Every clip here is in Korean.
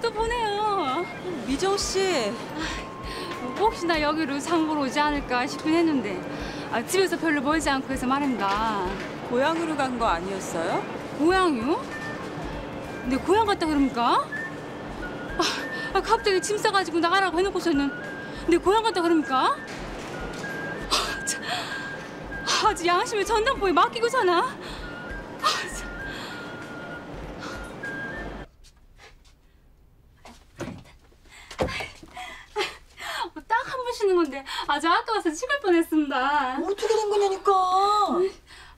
또 보네요. 미정 씨, 혹시나 여기로 상 보러 오지 않을까 싶긴 했는데 아, 집에서 별로 멀지 않고 해서 말입니다. 고향으로 간 거 아니었어요? 고향이요? 근데 고향 갔다 그럽니까? 아, 아, 갑자기 짐 싸가지고 나가라고 해놓고서는 내 고향 갔다 그럽니까? 아, 참. 아주 양심의 전당포에 맡기고 사나? 아, 쉬는 건데 아주 아까워서 죽을 뻔했습니다. 어떻게 된 거냐니까.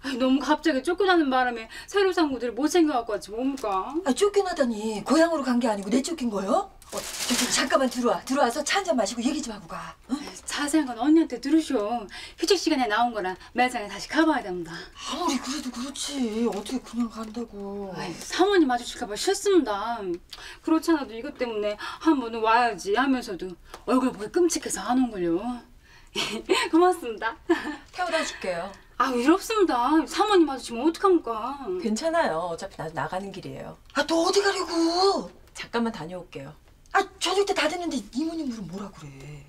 아이, 너무 갑자기 쫓겨나는 바람에 새로 산 구두를 못 챙겨갖고 왔지 뭡니까? 아, 쫓겨나다니 고향으로 간 게 아니고 내 쫓긴 거요? 어, 저기 잠깐만 들어와. 들어와서 차 한 잔 마시고 얘기 좀 하고 가. 어? 자세한 건 언니한테 들으쇼. 휴직 시간에 나온 거라 매장에 다시 가봐야 됩니다. 아무리 그래도 그렇지. 어떻게 그냥 간다고. 아이, 사모님 마주칠까봐 싫습니다. 그렇지 않아도 이것 때문에 한 번은 와야지 하면서도 얼굴 보기 끔찍해서 안 온 걸요. 고맙습니다. 태워다 줄게요. 아 이렇습니다. 사모님 마주치면 어떡합니까? 괜찮아요. 어차피 나도 나가는 길이에요. 아, 너 어디 가려고? 잠깐만 다녀올게요. 아, 저녁 때 다 됐는데 이모님 물은 뭐라 그래.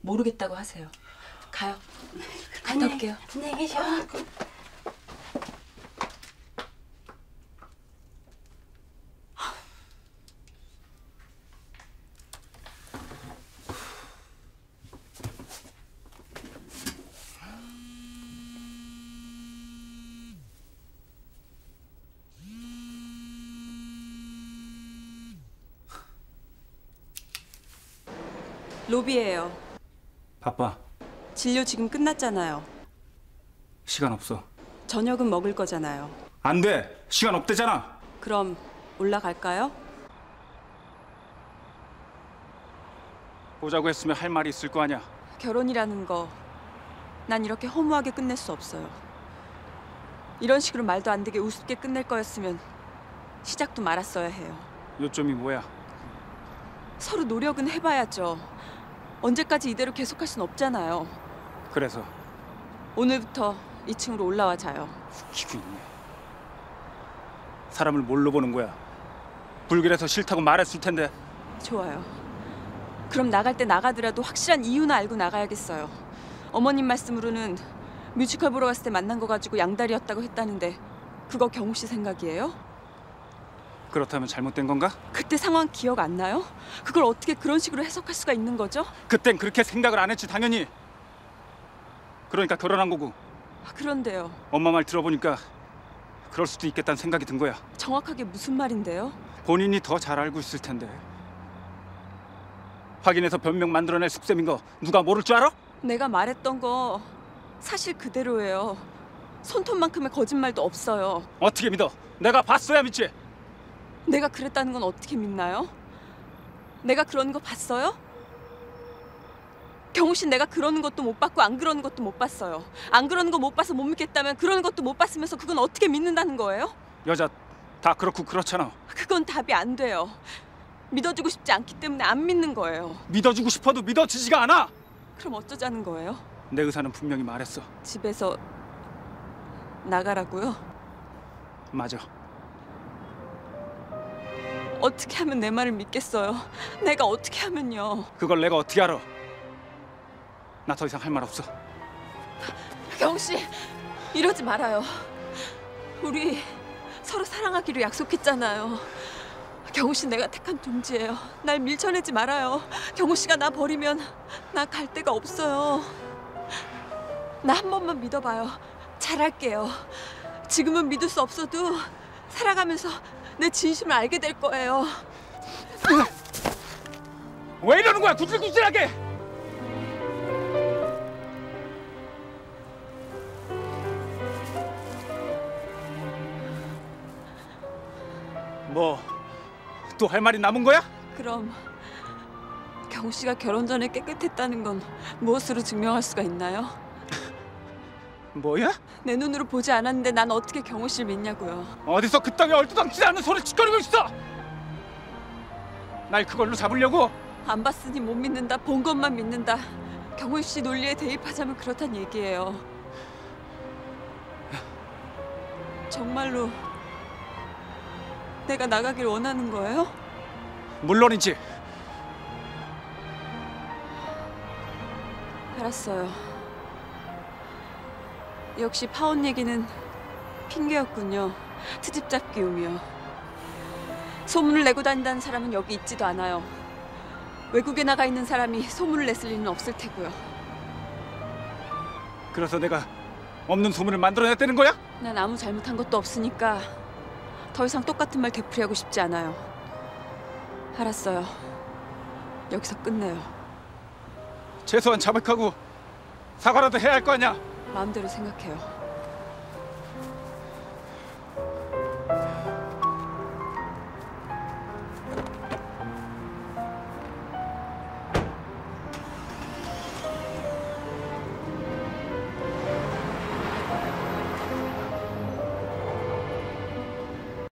모르겠다고 하세요. 가요. 갔다 올게요. 안녕히 계셔. 로비예요. 바빠. 진료 지금 끝났잖아요. 시간 없어. 저녁은 먹을 거잖아요. 안 돼. 시간 없대잖아. 그럼 올라갈까요? 보자고 했으면 할 말이 있을 거 아니야. 결혼이라는 거, 난 이렇게 허무하게 끝낼 수 없어요. 이런 식으로 말도 안 되게 우습게 끝낼 거였으면 시작도 말았어야 해요. 요점이 뭐야? 서로 노력은 해봐야죠. 언제까지 이대로 계속할 순 없잖아요. 그래서 오늘부터 2층으로 올라와 자요. 웃기고 있네. 사람을 뭘로 보는 거야? 불길해서 싫다고 말했을 텐데. 좋아요. 그럼 나갈 때 나가더라도 확실한 이유는 알고 나가야겠어요. 어머님 말씀으로는 뮤지컬 보러 갔을 때 만난 거 가지고 양다리였다고 했다는데 그거 경우 씨 생각이에요? 그렇다면 잘못된 건가? 그때 상황 기억 안 나요? 그걸 어떻게 그런 식으로 해석할 수가 있는 거죠? 그땐 그렇게 생각을 안 했지 당연히. 그러니까 결혼한 거고 아, 그런데요. 엄마 말 들어보니까 그럴 수도 있겠다는 생각이 든 거야. 정확하게 무슨 말인데요? 본인이 더 잘 알고 있을 텐데. 확인해서 변명 만들어낼 숙셈인 거 누가 모를 줄 알아? 내가 말했던 거 사실 그대로예요. 손톱만큼의 거짓말도 없어요. 어떻게 믿어? 내가 봤어야 믿지. 내가 그랬다는 건 어떻게 믿나요? 내가 그러는 거 봤어요? 경우 씨 내가 그러는 것도 못 봤고 안 그러는 것도 못 봤어요. 안 그러는 거 못 봐서 못 믿겠다면 그러는 것도 못 봤으면서 그건 어떻게 믿는다는 거예요? 여자 다 그렇고 그렇잖아. 그건 답이 안 돼요. 믿어주고 싶지 않기 때문에 안 믿는 거예요. 믿어주고 싶어도 믿어지지가 않아. 그럼 어쩌자는 거예요? 내 의사는 분명히 말했어. 집에서 나가라고요? 맞아. 어떻게 하면 내 말을 믿겠어요? 내가 어떻게 하면요? 그걸 내가 어떻게 알아? 나 더 이상 할 말 없어. 경우 씨 이러지 말아요. 우리 서로 사랑하기로 약속했잖아요. 경우 씨 내가 택한 동지예요. 날 밀쳐내지 말아요. 경우 씨가 나 버리면 나 갈 데가 없어요. 나 한 번만 믿어봐요. 잘할게요. 지금은 믿을 수 없어도 살아가면서 내 진심을 알게 될 거예요. 왜 이러는 거야? 구질구질하게. 뭐 또 할 말이 남은 거야? 그럼 경우 씨가 결혼 전에 깨끗했다는 건 무엇으로 증명할 수가 있나요? 뭐야? 내 눈으로 보지 않았는데 난 어떻게 경호 씨를 믿냐고요. 어디서 그따위 얼토당치 않은 소리 짓거리고 있어? 날 그걸로 잡으려고? 안 봤으니 못 믿는다. 본 것만 믿는다. 경호 씨 논리에 대입하자면 그렇단 얘기예요. 정말로 내가 나가길 원하는 거예요? 물론이지. 알았어요. 역시 파혼 얘기는 핑계였군요. 트집 잡기용이요. 소문을 내고 다닌다는 사람은 여기 있지도 않아요. 외국에 나가 있는 사람이 소문을 냈을 리는 없을 테고요. 그래서 내가 없는 소문을 만들어냈다는 거야? 난 아무 잘못한 것도 없으니까 더 이상 똑같은 말 되풀이하고 싶지 않아요. 알았어요. 여기서 끝내요. 최소한 자백하고 사과라도 해야 할 거 아니야. 마음대로 생각해요.